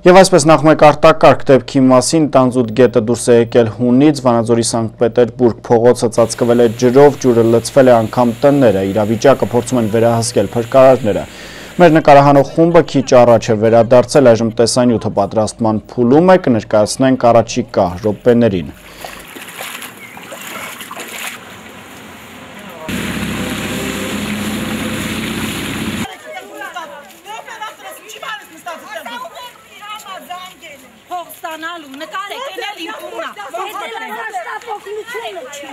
Եվ այսպես նախ մեկ արտակարգ դեպքի մասին տանձուտ գետը դուրս է եկել հունից, վանաձորի Սանկտ պետերբուրգ փողոցը ծածկվել է ջրով, ջուրը լծվել է անգամ տնները, իրավիճակը փորձում են վերահասկել փրկարարները։ Մեր նկարահանող խումբը քիչ առաջ է վերադարձել այժմ տեսանյութը պատրաստման փուլում է, կներկայացնենք առաջիկա րոպեներին։ փող ստանալու, նկարեք, էնել իմ տունը։ Հետել այս հաստապ օգնությունը չի։